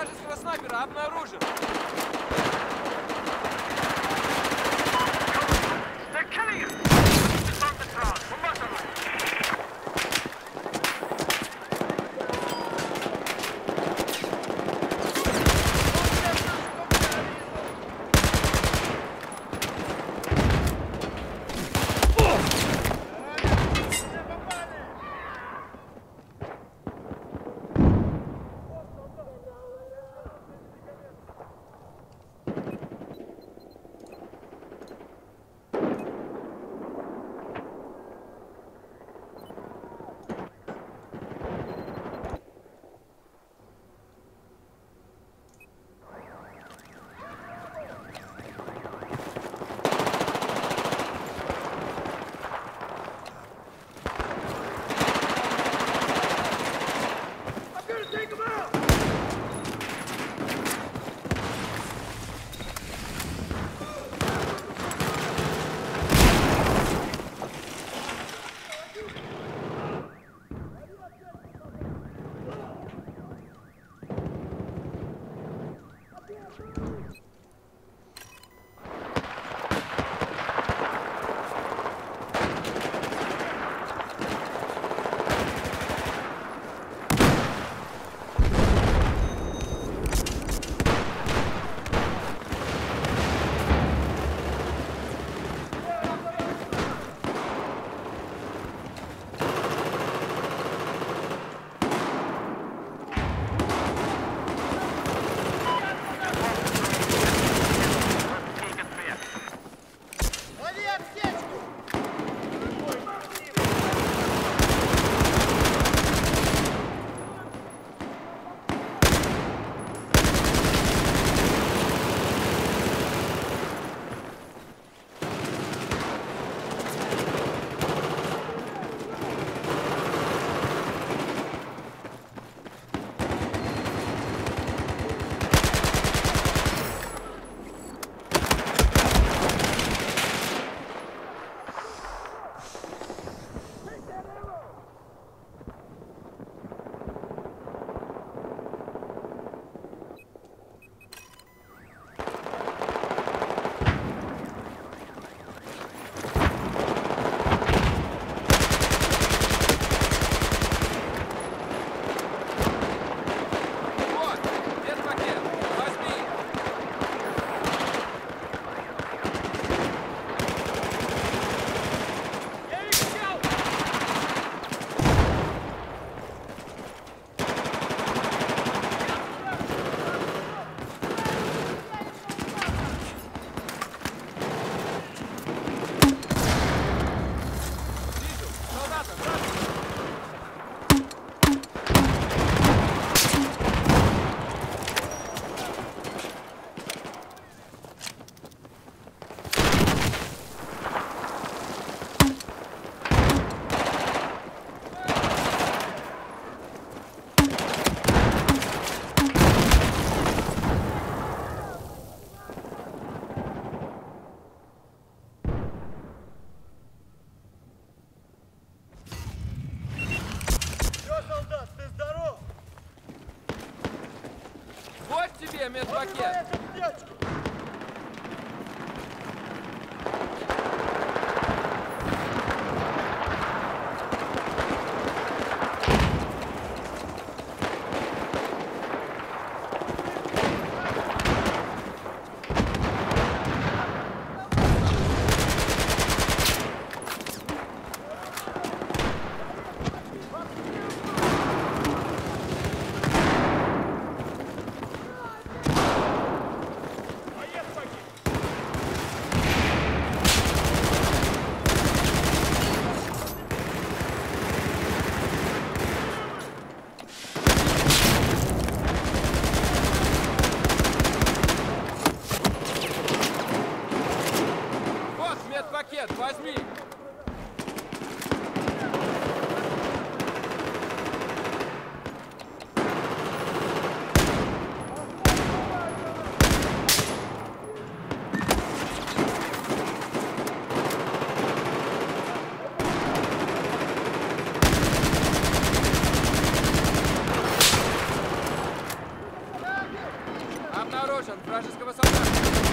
Вражеского снайпера обнаружен! Вот, Вот тебе Обнаружен вражеского солдата.